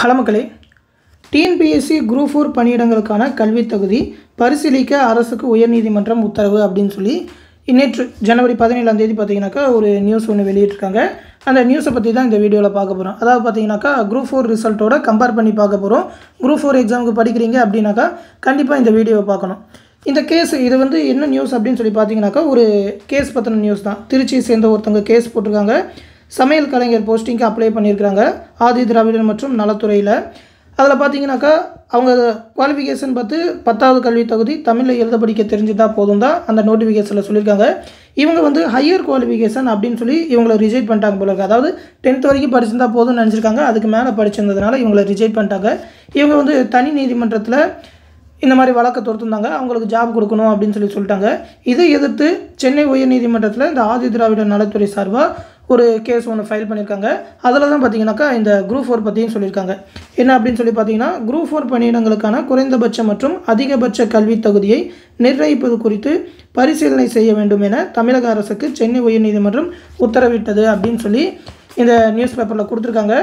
Hello மக்களே. TNPSC group four பணியிடங்களுக்கான கல்வித் தகுதி பரிசீலிக்க அரசுக்கு உயர்நீதிமன்றம் உத்தரவு அப்படின்னு சொல்லி நேற்று ஜனவரி பதினேழாம் தேதி பார்த்தீங்கன்னாக்கா ஒரு நியூஸ் ஒன்று வெளியிட்டிருக்காங்க. அந்த நியூஸை பற்றி தான் இந்த வீடியோவில் பார்க்க போகிறோம் அதாவது பார்த்தீங்கன்னாக்கா குரூப் ஃபோர் ரிசல்ட்டோட கம்பேர் பண்ணி பார்க்க போகிறோம் குரூப் ஃபோர் எக்ஸாமுக்கு படிக்கிறீங்க அப்படின்னாக்கா கண்டிப்பாக இந்த வீடியோவை பார்க்கணும். இந்த கேஸ் இது வந்து என்ன நியூஸ் அப்படின்னு சொல்லி பார்த்தீங்கன்னாக்கா ஒரு கேஸ் பற்றின நியூஸ் தான். திருச்சியை சேர்ந்த ஒருத்தவங்க கேஸ் போட்டிருக்காங்க. சமையல் கலைஞர் போஸ்டிங்க்கு அப்ளை பண்ணியிருக்கிறாங்க. ஆதி திராவிடர் மற்றும் நலத்துறையில். அதில் பார்த்தீங்கன்னாக்கா அவங்க குவாலிஃபிகேஷன் பார்த்து பத்தாவது கல்வி தகுதி தமிழில் எழுத படிக்க தெரிஞ்சுட்டா போதும் தான் அந்த நோட்டிஃபிகேஷனில் சொல்லியிருக்காங்க. இவங்க வந்து ஹையர் குவாலிஃபிகேஷன் அப்படின்னு சொல்லி இவங்களை ரிஜெக்ட் பண்ணிட்டாங்க போல இருக்கு. அதாவது டென்த் வரைக்கும் படிச்சிருந்தா போதும்னு நினச்சிருக்காங்க. அதுக்கு மேலே படிச்சிருந்ததுனால இவங்களை ரிஜெக்ட் பண்ணிட்டாங்க. இவங்க வந்து தனி நீதிமன்றத்தில் இந்த மாதிரி வழக்கை தொடுத்திருந்தாங்க. அவங்களுக்கு ஜாப் கொடுக்கணும் அப்படின்னு சொல்லி சொல்லிட்டாங்க. இதை எதிர்த்து சென்னை உயர்நீதிமன்றத்தில் இந்த ஆதி திராவிட நலத்துறை சார்பாக ஒரு கேஸ் ஒன்று ஃபைல் பண்ணியிருக்காங்க அதில் தான் பார்த்தீங்கன்னாக்கா இந்த குரூப் ஃபோர் பற்றியும் சொல்லியிருக்காங்க என்ன அப்படின்னு சொல்லி பார்த்தீங்கன்னா குரூப் ஃபோர் பணியிடங்களுக்கான குறைந்தபட்ச மற்றும் அதிகபட்ச கல்வி தகுதியை நிர்ணயிப்பது குறித்து பரிசீலனை செய்ய வேண்டும் என தமிழக அரசுக்கு சென்னை உயர்நீதிமன்றம் உத்தரவிட்டது அப்படின்னு சொல்லி இந்த நியூஸ் பேப்பரில் கொடுத்துருக்காங்க.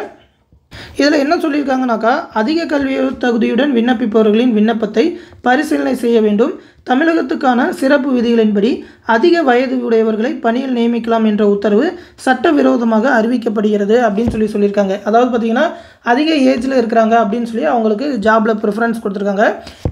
இதில் என்ன சொல்லியிருக்காங்கனாக்கா அதிக கல்வி தகுதியுடன் விண்ணப்பிப்பவர்களின் விண்ணப்பத்தை பரிசீலனை செய்ய வேண்டும். தமிழகத்துக்கான சிறப்பு விதிகளின்படி அதிக வயது உடையவர்களை பணியில் நியமிக்கலாம் என்ற உத்தரவு சட்டவிரோதமாக அறிவிக்கப்படுகிறது அப்படின்னு சொல்லி சொல்லியிருக்காங்க. அதாவது பார்த்திங்கன்னா அதிக ஏஜில் இருக்கிறாங்க அப்படின்னு சொல்லி அவங்களுக்கு ஜாபில் ப்ரிஃபரன்ஸ் கொடுத்துருக்காங்க.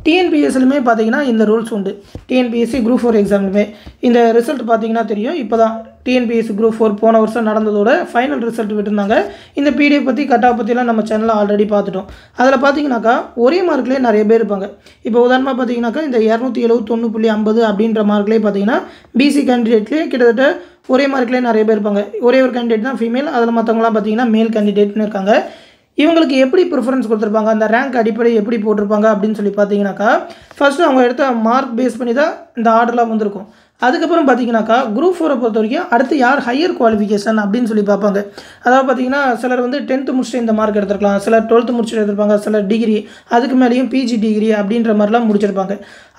டிஎன்பிஎஸ்லுமே பார்த்தீங்கன்னா இந்த ரூல்ஸ் உண்டு. டிஎன்பிஎஸ்சி குரூப் ஃபோர் எக்ஸாம்லுமே இந்த ரிசல்ட் பார்த்திங்கன்னா தெரியும். இப்போ தான் டிஎன்பிஎஸ்சி குரூப் ஃபோர் போன வருஷம் நடந்ததோட ஃபைனல் ரிசல்ட் விட்டுருந்தாங்க. இந்த பிடிஎஃப் பற்றி கட் ஆஃப் பற்றிலாம் நம்ம சேனலில் ஆல்ரெடி பார்த்துட்டோம். அதில் பார்த்தீங்கன்னாக்கா ஒரே மார்க்லேயே நிறைய பேர் இருப்பாங்க. இப்போ உதாரணமாக பார்த்தீங்கன்னாக்கா இந்த இரநூத்தி எழுபத்தொன்று புள்ளி ஐம்பது அப்படின்ற மார்க்லேயே பார்த்தீங்கன்னா பிசி கேண்டிடேட்லேயே கிட்டத்தட்ட ஒரே மார்க்லேயே நிறைய பேர் இருப்பாங்க. ஒரே ஒரு கேண்டிடேட் தான் ஃபீமேல் அதில் மற்றவங்களாம் பார்த்தீங்கன்னா மேல் கேண்டிடேட்னு இருக்காங்க. இவங்களுக்கு எப்படி ப்ரிஃபரன்ஸ் கொடுத்துருப்பாங்க? அந்த ரேங்க் அடிப்படை எப்படி போட்டிருப்பாங்க அப்படின்னு சொல்லி பார்த்தீங்கன்னாக்கா ஃபஸ்ட்டு அவங்க எடுத்த மார்க் பேஸ் பண்ணி தான் இந்த ஆர்டர்லாம் வந்திருக்கும். அதுக்கப்புறம் பார்த்தீங்கன்னாக்கா குரூப் ஃபோரை பொறுத்த வரைக்கும் அடுத்து யார் ஹையர் குவாலிஃபிகேஷன் அப்படின்னு சொல்லி பார்ப்பாங்க. அதாவது பார்த்தீங்கன்னா சிலர் வந்து டென்த்து முடிச்சுட்டு இந்த மார்க் எடுத்துருக்கலாம். சிலர் டுவெல்த்து முடிச்சுட்டு எடுத்திருப்பாங்க. சிலர் டிகிரி அதுக்கு மேலேயும் பிஜி டிகிரி அப்படின்ற மாதிரிலாம் முடிச்சிருப்பாங்க.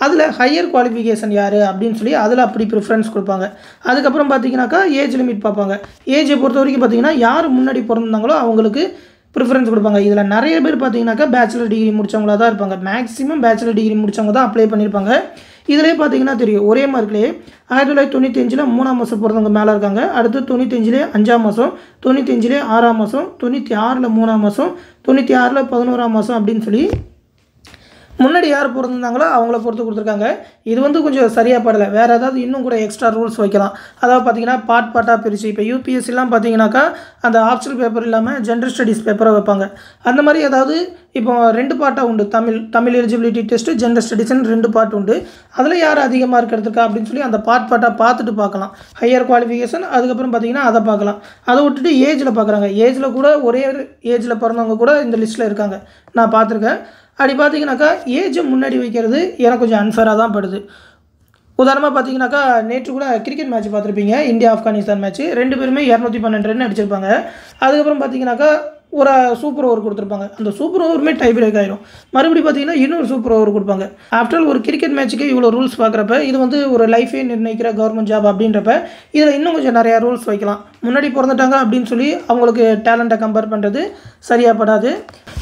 அதில் ஹையர் குவாலிஃபிகேஷன் யார் அப்படின்னு சொல்லி அதில் அப்படி ப்ரிஃபரன்ஸ் கொடுப்பாங்க. அதுக்கப்புறம் பார்த்தீங்கன்னாக்கா ஏஜ் லிமிட் பார்ப்பாங்க. ஏஜை பொறுத்த வரைக்கும் பார்த்தீங்கன்னா யார் முன்னாடி பிறந்தாங்களோ அவங்களுக்கு ப்ரிஃபரன்ஸ் கொடுப்பாங்க. இதில் நிறைய பேர் பார்த்தீங்கன்னாக்கா பேச்சுலர் டிகிரி முடித்தவங்களாக தான் இருப்பாங்க. மேக்ஸிமம் பேச்சுலர் டிகிரி முடித்தவங்க தான் அப்ளை பண்ணியிருப்பாங்க இதிலே பார்த்தீங்கன்னா தெரியும். ஒரே மார்க்லேயே ஆயிரத்தி தொள்ளாயிரத்தி தொண்ணூத்தஞ்சில் மூணாம் மாதம் பிறந்தவங்க மேலே இருக்காங்க. அடுத்து தொண்ணூத்தஞ்சிலே அஞ்சாம் மாதம் தொண்ணூத்தஞ்சிலே ஆறாம் மாதம் தொண்ணூற்றி ஆறில் மூணாம் மாதம் தொண்ணூற்றி ஆறில் பதினோராம் மாதம் அப்படின்னு சொல்லி முன்னாடி யார் பொறுத்திருந்தாங்களோ அவங்கள பொறுத்து கொடுத்துருக்காங்க. இது வந்து கொஞ்சம் சரியாக படலை. வேறு ஏதாவது இன்னும் கூட எக்ஸ்ட்ரா ரூல்ஸ் வைக்கலாம். அதாவது பார்த்தீங்கன்னா பார்ட் பார்ட்டாக பிரித்து இப்போ யூபிஎஸ்சிலாம் பார்த்தீங்கன்னாக்கா அந்த ஆப்ஷனல் பேப்பர் இல்லாமல் ஜென்ரல் ஸ்டடீஸ் பேப்பரை வைப்பாங்க. அந்த மாதிரி ஏதாவது இப்போ ரெண்டு பார்ட்டாக உண்டு. Tamil Tamil eligibility test general ஸ்டடீஸ்னு ரெண்டு பார்ட் உண்டு. அதில் யார் அதிக மார்க் எடுத்திருக்கா அப்படின்னு சொல்லி அந்த பார்ட் பார்ட்டாக பார்த்துட்டு பார்க்கலாம். ஹையர் குவாலிஃபிகேஷன் அதுக்கப்புறம் பார்த்தீங்கன்னா அதை பார்க்கலாம். அதை விட்டுட்டு ஏஜில் பார்க்குறாங்க ஏஜில் கூட ஒரே ஏஜில் பிறந்தவங்க கூட இந்த லிஸ்ட்டில் இருக்காங்க. நான் பார்த்துருக்கேன். அப்படி பார்த்தீங்கன்னாக்கா ஏஜை முன்னாடி வைக்கிறது எனக்கு கொஞ்சம் அன்ஃபேராக தான் படுது. உதாரணமாக பார்த்தீங்கன்னாக்கா நேற்று கூட கிரிக்கெட் மேட்ச் பார்த்துருப்பீங்க இந்தியா ஆப்கானிஸ்தான் மேட்ச் ரெண்டு பேருமே இரநூத்தி பன்னெண்டு ரன் அடிச்சிருப்பாங்க. அதுக்கப்புறம் பார்த்தீங்கன்னாக்கா ஒரு சூப்பர் ஓவர் கொடுத்துருப்பாங்க. அந்த சூப்பர் ஓவருமே டை பிரேக் ஆயிரும். மறுபடியும் பார்த்தீங்கன்னா இன்னொரு சூப்பர் ஓவர் கொடுப்பாங்க. ஆஃப்டர் ஒரு கிரிக்கெட் மேட்ச்சுக்கு இவ்வளோ ரூல்ஸ் பார்க்குறப்ப இது வந்து ஒரு லைஃபே நிர்ணயிக்கிற கவர்மெண்ட் ஜாப் அப்படின்றப்ப இதில் இன்னும் கொஞ்சம் நிறையா ரூல்ஸ் வைக்கலாம். முன்னாடி பிறந்துட்டாங்க அப்படின்னு சொல்லி அவங்களுக்கு டேலண்ட்டை கம்பேர் பண்ணுறது சரியாக படாது.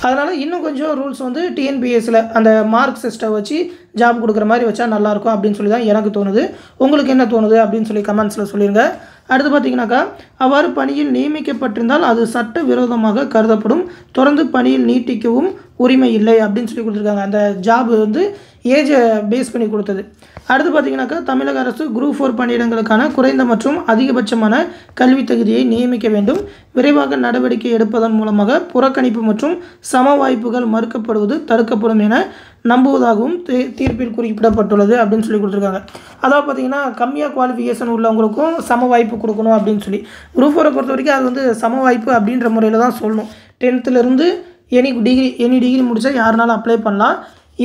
அதனால் இன்னும் கொஞ்சம் ரூல்ஸ் வந்து டிஎன்பிஎஸ்சில் அந்த மார்க் சிஸ்டம் வச்சு ஜாப் கொடுக்குற மாதிரி வச்சா நல்லாயிருக்கும் அப்படின்னு சொல்லி தான் எனக்கு தோணுது. உங்களுக்கு என்ன தோணுது அப்படின்னு சொல்லி கமெண்ட்ஸில் சொல்லிடுங்க அடுத்து பார்த்தீங்கன்னாக்கா அவ்வாறு பணியில் நியமிக்கப்பட்டிருந்தால் அது சட்ட விரோதமாக கருதப்படும். தொடர்ந்து பணியில் நீட்டிக்கவும் உரிமை இல்லை அப்படின்னு சொல்லி கொடுத்துருக்காங்க. அந்த ஜாப் வந்து ஏஜை பேஸ் பண்ணி கொடுத்தது. அடுத்து பார்த்தீங்கன்னாக்கா தமிழக அரசு குரூப் ஃபோர் பணியிடங்களுக்கான குறைந்த மற்றும் அதிகபட்சமான கல்வி தகுதியை நியமிக்க வேண்டும். விரைவாக நடவடிக்கை எடுப்பதன் மூலமாக புறக்கணிப்பு மற்றும் சம வாய்ப்புகள் மறுக்கப்படுவது தடுக்கப்படும் என நம்புவதாகவும் தீர்ப்பில் குறிப்பிடப்பட்டுள்ளது அப்படின்னு சொல்லி கொடுத்துருக்காங்க. அதாவது பார்த்தீங்கன்னா கம்மியாக குவாலிஃபிகேஷன் உள்ளவங்களுக்கும் சம வாய்ப்பு கொடுக்கணும் அப்படின்னு சொல்லி. குரூப் ஃபோரை பொறுத்த வரைக்கும் அது வந்து சம வாய்ப்பு அப்படின்ற முறையில் தான் சொல்லணும். டென்த்துலேருந்து எனி டிகிரி எனி டிகிரி முடித்தா யாருனாலும் அப்ளை பண்ணலாம்.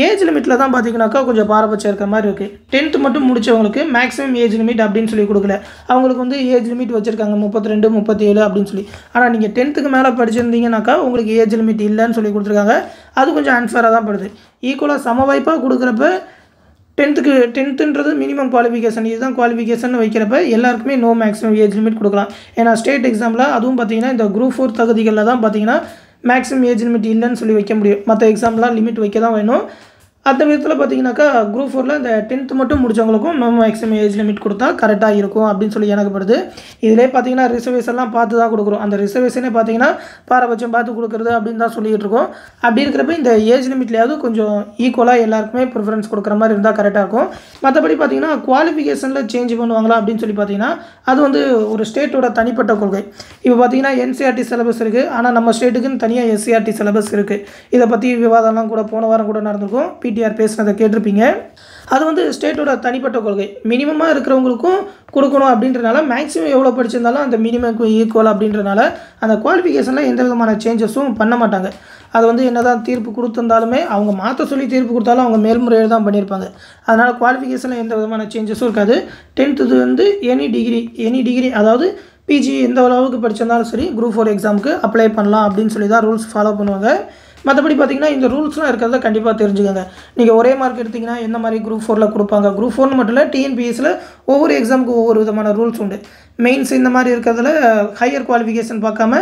ஏஜ் லிமிட்டில் தான் பார்த்தீங்கன்னாக்கா கொஞ்சம் பாரபட்சம் இருக்கிற மாதிரி இருக்குது டென்த்து மட்டும் முடித்தவங்களுக்கு மேக்ஸிமம் ஏஜ் லிமிட் அப்படின்னு சொல்லி கொடுக்கல. அவங்களுக்கு வந்து ஏஜ் லிமிட் வச்சுருக்காங்க. முப்பத்தி ரெண்டு முப்பத்தி ஏழு அப்படின்னு சொல்லி. ஆனால் நீங்கள் டென்த்துக்கு மேலே படிச்சிருந்தீங்கன்னாக்கா உங்களுக்கு ஏஜ் லிமிட் இல்லைன்னு சொல்லி கொடுத்துருக்காங்க. அது கொஞ்சம் ஆன்சராக தான் படுது. ஈக்குவலாக சம வாய்ப்பாக கொடுக்குறப்ப டென்த்துக்கு டென்த்துன்றது மினிமம் குவாலிஃபிகேஷன் இதுதான் குவாலிஃபிகேஷன் வைக்கிறப்ப எல்லாருக்குமே நோ மேக்ஸிமம் ஏஜ் லிமிட் கொடுக்கலாம். ஏன்னா ஸ்டேட் எக்ஸாமில் அதுவும் பார்த்தீங்கன்னா இந்த குரூப் ஃபோர் தகுதிகளில் தான் பார்த்தீங்கன்னா மேக்ஸிமம் ஏஜ் லிமிட் இல்லைன்னு சொல்லி வைக்க முடியும். மற்ற எக்ஸாம்லாம் லிமிட் வைக்க தான் வேணும். அந்த விதத்தில் பார்த்தீங்கன்னாக்கா குரூப் ஃபோரில் இந்த டென்த்து மட்டும் முடித்தவங்களுக்கும் நம்ம மேக்ஸிமம் ஏஜ் லிமிட் கொடுத்தா கரெக்டாக இருக்கும் அப்படின்னு சொல்லி எனக்குப்படுது இதிலே பார்த்தீங்கன்னா ரிசர்வேஷன்லாம் பார்த்து தான் கொடுக்குறோம். அந்த ரிசர்வேஷனே பார்த்தீங்கன்னா பாரபட்சம் பார்த்து கொடுக்குறது அப்படின்னு தான் சொல்லிகிட்டு இருக்கோம். அப்படி இருக்கிறப்ப இந்த ஏஜ் லிமிட்லையாவது கொஞ்சம் ஈக்குவலாக எல்லாருக்குமே ப்ரிஃபரன்ஸ் கொடுக்குற மாதிரி இருந்தால் கரெக்டாக இருக்கும். மற்றபடி பார்த்தீங்கன்னா குவாலிஃபிகேஷனில் சேஞ்ச் பண்ணுவாங்களா அப்படின்னு சொல்லி பார்த்தீங்கன்னா அது வந்து ஒரு ஸ்டேட்டோட தனிப்பட்ட கொள்கை. இப்போ பார்த்தீங்கன்னா என்சிஆர்டி சிலபஸ் இருக்குது ஆனால் நம்ம ஸ்டேட்டுக்குன்னு தனியாக எஸ்சிஆர்டி சிலபஸ் இருக்குது இதை பற்றி விவாதம்லாம் கூட போன வாரம் கூட நடந்திருக்கும். பிடிஆர் பேசுனதை கேட்டிருப்பீங்க. அது வந்து ஸ்டேட்டோட தனிப்பட்ட கொள்கை. மினிமமாக இருக்கிறவங்களுக்கும் கொடுக்கணும் அப்படின்றனால மேக்ஸிமம் எவ்வளோ படிச்சிருந்தாலும் அந்த மினிமம்க்கு ஈக்குவல் அப்படின்றனால அந்த குவாலிஃபிகேஷனில் எந்த விதமான சேஞ்சஸும் பண்ண மாட்டாங்க. அது வந்து என்னதான் தீர்ப்பு கொடுத்துருந்தாலுமே அவங்க மாற்ற சொல்லி தீர்ப்பு கொடுத்தாலும் அவங்க மேல்முறையில் தான் பண்ணியிருப்பாங்க. அதனால் குவாலிஃபிகேஷனில் எந்த விதமான சேஞ்சஸும் இருக்காது. டென்த்து வந்து எனி டிகிரி எனி டிகிரி அதாவது பிஜி எந்த அளவுக்கு படிச்சிருந்தாலும் சரி குரூப் ஃபோர் எக்ஸாமுக்கு அப்ளை பண்ணலாம் அப்படின்னு சொல்லி தான் ரூல்ஸ் ஃபாலோ பண்ணுவாங்க. மற்றபடி பார்த்தீங்கன்னா இந்த ரூல்ஸ்லாம் இருக்கிறத கண்டிப்பாக தெரிஞ்சுக்கோங்க. நீங்கள் ஒரே மார்க் எடுத்திங்கன்னா எந்த மாதிரி குரூப் ஃபோரில் கொடுப்பாங்க? குரூப் ஃபோர்னு மட்டும் இல்லை டிஎன்பிஎஸில் ஒவ்வொரு எக்ஸாமுக்கு ஒவ்வொரு விதமான ரூல்ஸ் உண்டு. மெயின்ஸ் இந்த மாதிரி இருக்கிறதுல ஹையர் குவாலிஃபிகேஷன் பார்க்காம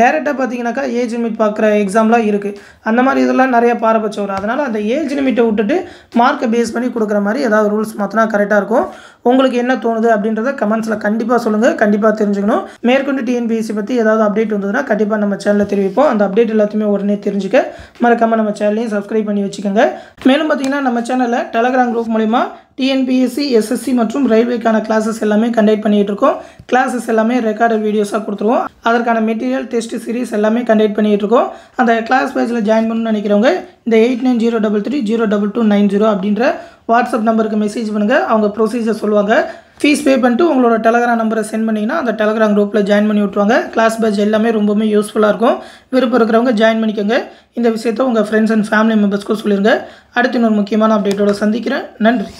டேரெக்டாக பார்த்தீங்கன்னாக்கா ஏஜ் லிமிட் பார்க்குற எக்ஸாம்லாம் இருக்குது அந்த மாதிரி இதெல்லாம் நிறைய பாரபட்சம் வரும். அதனால் அந்த ஏஜ் லிமிட்டை விட்டுட்டு மார்க்கை பேஸ் பண்ணி கொடுக்குற மாதிரி ஏதாவது ரூல்ஸ் மாற்றினா கரெக்டாக இருக்கும். உங்களுக்கு என்ன தோணுது அப்படின்றத கமெண்ட்ஸில் கண்டிப்பாக சொல்லுங்கள் கண்டிப்பாக தெரிஞ்சுக்கணும். மேற்கொண்டு டிஎன்பிஎஸ்சி பற்றி ஏதாவது அப்டேட் வந்ததுன்னா கண்டிப்பாக நம்ம சேனலில் தெரிவிப்போம். அந்த அப்டேட் எல்லாத்தையுமே உடனே தெரிஞ்சுக்க. மறக்காமல் நம்ம சேனலையும் சப்ஸ்கிரைப் பண்ணி வச்சுக்கோங்க. மேலும் பார்த்தீங்கன்னா நம்ம சேனலில் டெலகிராம் குரூப் மூலிமா டிஎன்பிஎஸ்சி எஸ்எஸ்சி மற்றும் ரயில்வேக்கான கிளாஸஸ் எல்லாமே கண்டக்ட் பண்ணிகிட்டு இருக்கோம். கிளாஸஸ் எல்லாமே ரெக்கார்டட் வீடியோஸாக கொடுத்துருவோம். அதற்கான மெட்டீரியல் டெஸ்ட் சீரிஸ் எல்லாமே கண்டக்ட் பண்ணிகிட்டு இருக்கோம். அந்த கிளாஸ் பேஜில் ஜாயின் பண்ணணும்னு நினைக்கிறவங்க இந்த eight nine zero double three zero double two nine zero அப்படின்ற வாட்ஸ்அப் நம்பருக்கு மெசேஜ் பண்ணுங்கள் அவங்க ப்ரொசீஜர் சொல்லுவாங்க. ஃபீஸ் பே பண்ணிட்டு உங்களோட டெலகிராம் நம்பரை சென்ட் பண்ணிங்கன்னா அந்த டெலகிராம் குரூப்பில் ஜாயின் பண்ணி விட்ருவாங்க கிளாஸ் பேட்ச் எல்லாமே ரொம்பவுமே யூஸ்ஃபுல்லாக இருக்கும். விருப்பம் இருக்கிறவங்க ஜாயின் பண்ணிக்கோங்க. இந்த விஷயத்தை உங்கள் ஃப்ரெண்ட்ஸ் அண்ட் ஃபேமிலி மெம்பர்ஸ்க்கும் சொல்லிடுங்க அடுத்து இன்னொரு முக்கியமான அப்டேட்டோட சந்திக்கிறேன். நன்றி.